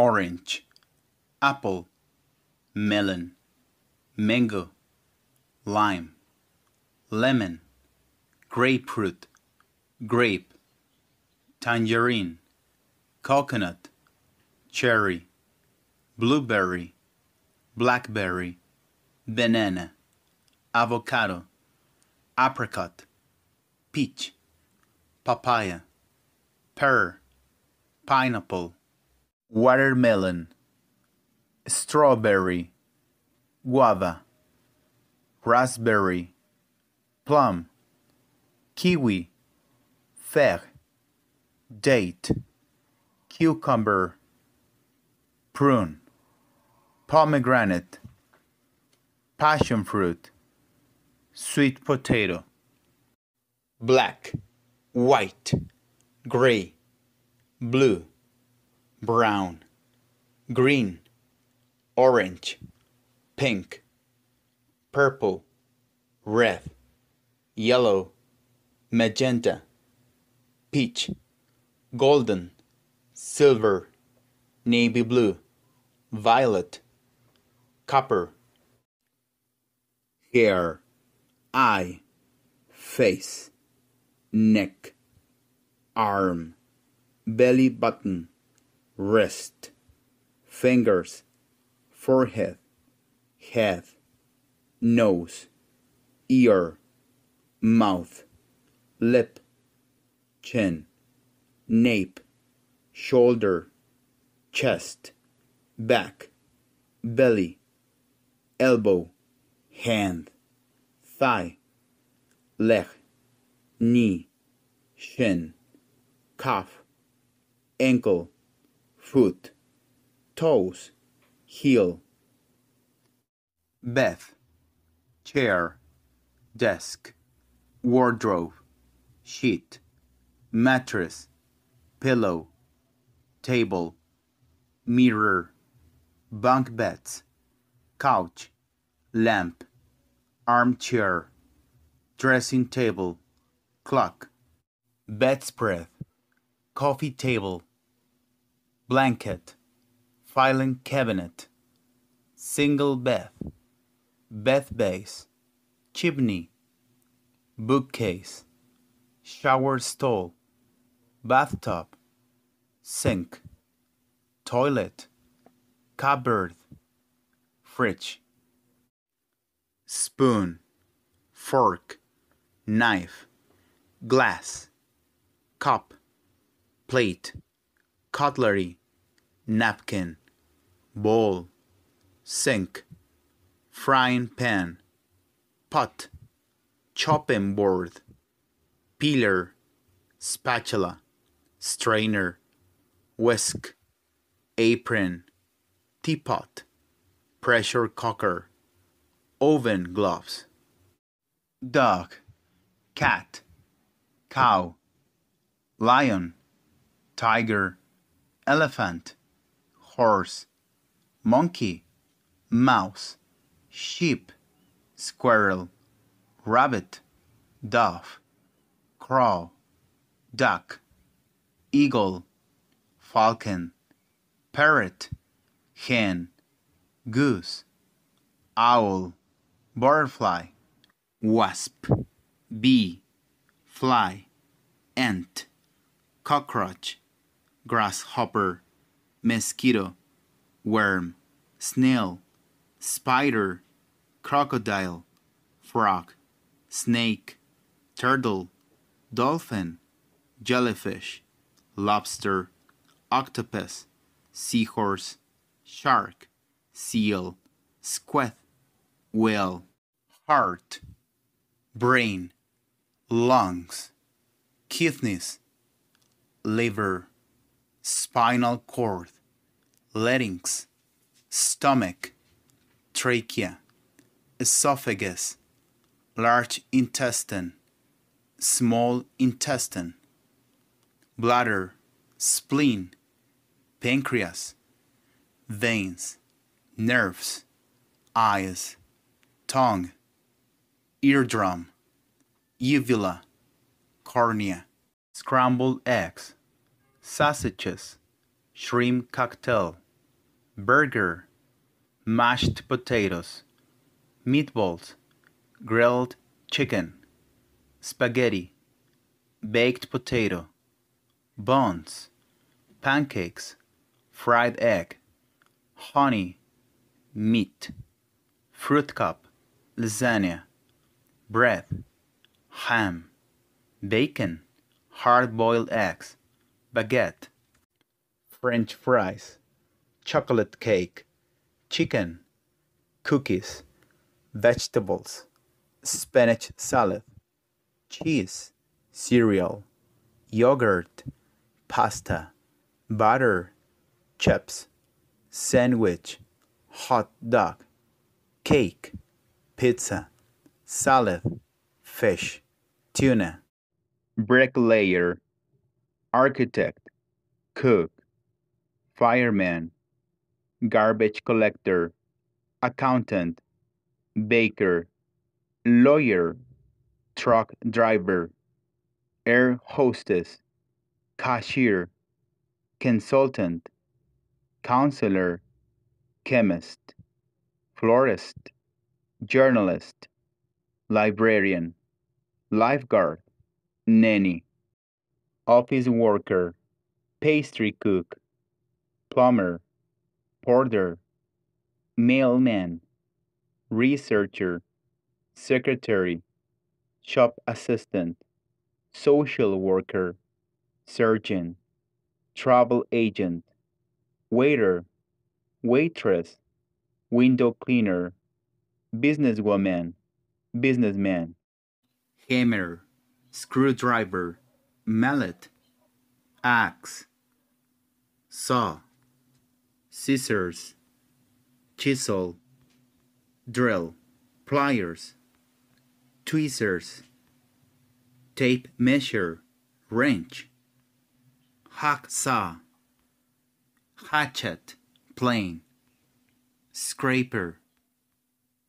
orange, apple, melon, mango, lime, lemon, grapefruit, grape, tangerine, coconut, cherry, blueberry, blackberry, banana, avocado, apricot, peach, papaya, pear, pineapple, watermelon, strawberry, guava, raspberry, plum, kiwi, fig, date, cucumber, prune, pomegranate, passion fruit, sweet potato, black, white, gray, blue, brown, green, orange, pink, purple, red, yellow, magenta, peach, golden, silver, navy blue, violet, copper, hair, eye, face, neck, arm, belly button, wrist, fingers, forehead, head, nose, ear, mouth, lip, chin, nape, shoulder, chest, back, belly, elbow, hand, thigh, leg, knee, shin, calf, ankle, foot, toes, heel, bed, chair, desk, wardrobe, sheet, mattress, pillow, table, mirror, bunk beds, couch, lamp, armchair, dressing table, clock, bedspread, coffee table, blanket, filing cabinet, single bath, bath base, chimney, bookcase, shower stall, bathtub, sink, toilet, cupboard, fridge, spoon, fork, knife, glass, cup, plate, cutlery, napkin, bowl, sink, frying pan, pot, chopping board, peeler, spatula, strainer, whisk, apron, teapot, pressure cooker, oven gloves, dog, cat, cow, lion, tiger, elephant, horse, monkey, mouse, sheep, squirrel, rabbit, dove, crow, duck, eagle, falcon, parrot, hen, goose, owl, butterfly, wasp, bee, fly, ant, cockroach, grasshopper, mosquito, worm, snail, spider, crocodile, frog, snake, turtle, dolphin, jellyfish, lobster, octopus, seahorse, shark, seal, squid, whale, heart, brain, lungs, kidneys, liver, spinal cord, larynx, stomach, trachea, esophagus, large intestine, small intestine, bladder, spleen, pancreas, veins, nerves, eyes, tongue, eardrum, uvula, cornea, scrambled eggs, sausages, shrimp cocktail, burger, mashed potatoes, meatballs, grilled chicken, spaghetti, baked potato, buns, pancakes, fried egg, honey, meat, fruit cup, lasagna, bread, ham, bacon, hard boiled eggs, baguette, french fries, chocolate cake, chicken, cookies, vegetables, spinach salad, cheese, cereal, yogurt, pasta, butter, chips, sandwich, hot dog, cake, pizza, salad, fish, tuna, bricklayer, architect, cook, fireman, garbage collector, accountant, baker, lawyer, truck driver, air hostess, cashier, consultant, counselor, chemist, florist, journalist, librarian, lifeguard, nanny, office worker, pastry cook, plumber, porter, mailman, researcher, secretary, shop assistant, social worker, surgeon, travel agent, waiter, waitress, window cleaner, businesswoman, businessman, hammer, screwdriver, mallet, axe, saw, scissors, chisel, drill, pliers, tweezers, tape measure, wrench, hacksaw, hatchet, plane, scraper,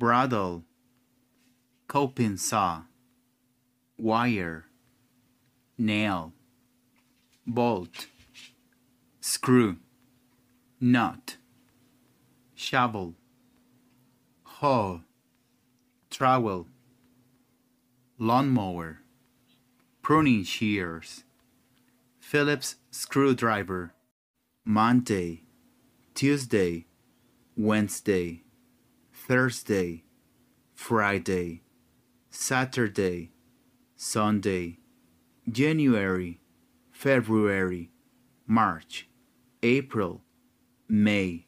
bradawl, coping saw, wire, nail, bolt, screw, nut, shovel, hoe, trowel, lawnmower, pruning shears, Phillips screwdriver, Monday, Tuesday, Wednesday, Thursday, Friday, Saturday, Sunday, January, February, March, April, May,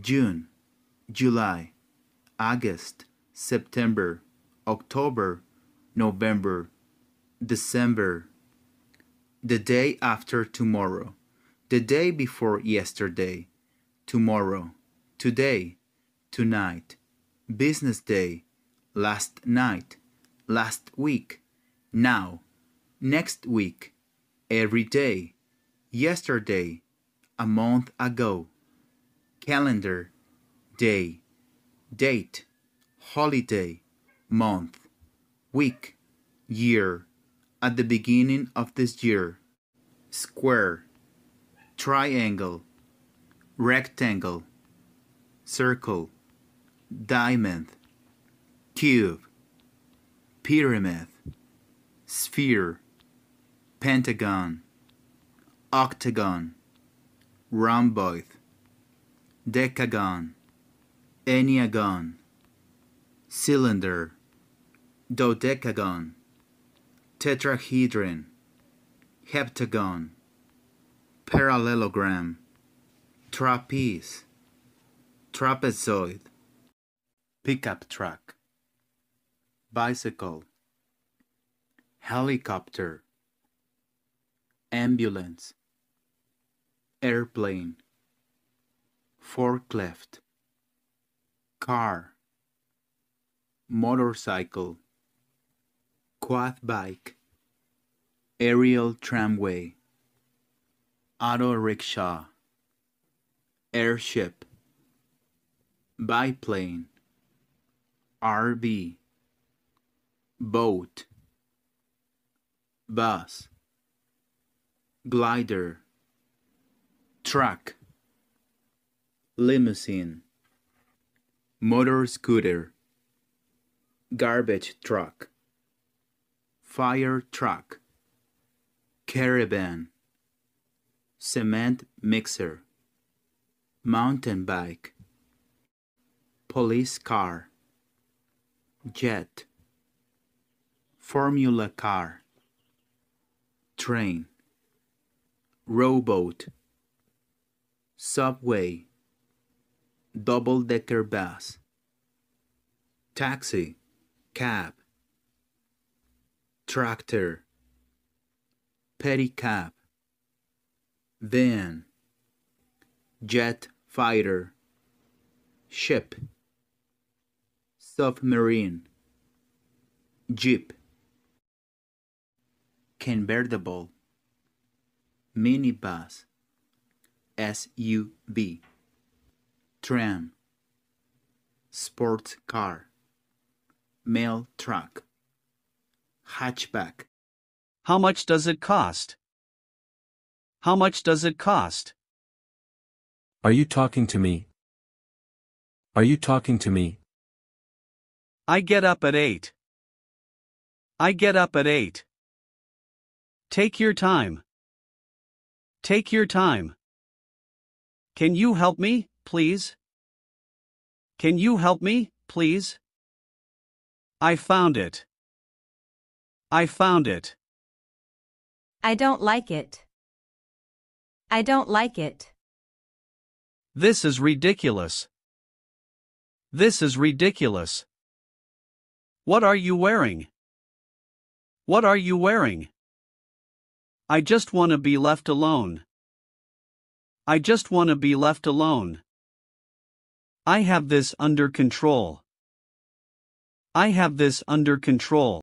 June, July, August, September, October, November, December, the day after tomorrow, the day before yesterday, tomorrow, today, tonight, business day, last night, last week, now, next week, every day, yesterday, a month ago, calendar, day, date, holiday, month, week, year, at the beginning of this year, square, triangle, rectangle, circle, diamond, cube, pyramid, sphere, pentagon, octagon, rhomboid, decagon, enneagon, cylinder, dodecagon, tetrahedron, heptagon, parallelogram, trapeze, trapezoid, pickup truck, bicycle, helicopter, ambulance, airplane, forklift, car, motorcycle, quad bike, aerial tramway, auto rickshaw, airship, biplane, RV, boat, bus, glider, truck, limousine, motor scooter, garbage truck, fire truck, caravan, cement mixer, mountain bike, police car, jet, formula car, train, rowboat, subway, double decker bus, taxi, cab, tractor, pedicab, van, jet fighter, ship, submarine, jeep, convertible, minibus, SUV, tram, sports car, mail truck, hatchback, How much does it cost? How much does it cost? Are you talking to me? Are you talking to me? I get up at 8. I get up at 8. Take your time. Take your time. Can you help me, please? Can you help me, please? I found it. I found it. I don't like it. I don't like it. This is ridiculous. This is ridiculous. What are you wearing? What are you wearing? I just want to be left alone. I just want to be left alone. I have this under control. I have this under control.